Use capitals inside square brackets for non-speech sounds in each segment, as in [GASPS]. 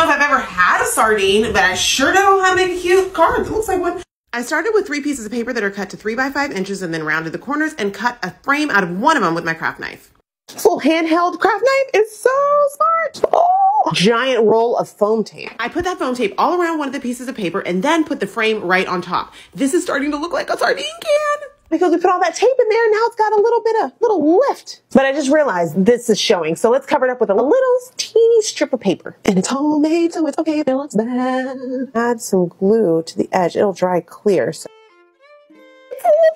I don't know if I've ever had a sardine, but I sure know how to make a cute cards. It looks like one. I started with three pieces of paper that are cut to three by five inches and then rounded the corners and cut a frame out of one of them with my craft knife. This little handheld craft knife is so smart. Oh, giant roll of foam tape. I put that foam tape all around one of the pieces of paper and then put the frame right on top. This is starting to look like a sardine can because we put all that tape in there. And now it's got a little bit of little lift. But I just realized this is showing. So let's cover it up with a little teeny strip of paper. And it's homemade, so it's okay if it looks bad. Add some glue to the edge. It'll dry clear. So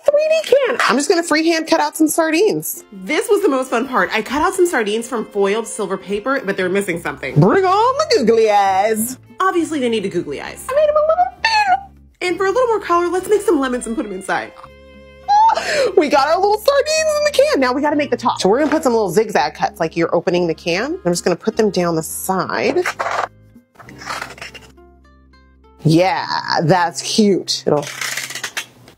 3D can. I'm just gonna freehand cut out some sardines. This was the most fun part. I cut out some sardines from foiled silver paper, but they're missing something. Bring on the googly eyes. Obviously they need a googly eyes. I made them a little bit. And for a little more color, let's make some lemons and put them inside. [LAUGHS] we got our little sardines in the can. Now we got to make the top. So we're going to put some little zigzag cuts like you're opening the can. I'm just going to put them down the side. Yeah, that's cute. It'll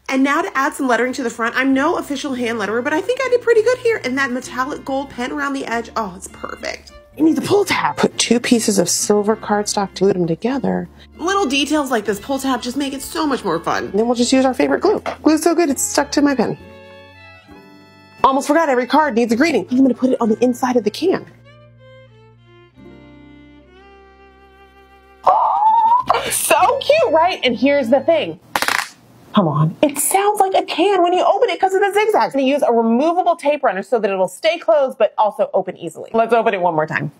and now to add some lettering to the front. I'm no official hand letterer, but I think I did pretty good here. And that metallic gold pen around the edge, oh, it's perfect. You need the pull tab. Put two pieces of silver cardstock to glue them together. Little details like this pull tab just make it so much more fun. And then we'll just use our favorite glue. Glue's so good it's stuck to my pen. Almost forgot every card needs a greeting. I'm gonna put it on the inside of the can. Oh, [GASPS] so cute, right? And here's the thing. Come on. It sounds like a can when you open it because of the zigzags. Going to use a removable tape runner so that it'll stay closed but also open easily. Let's open it one more time.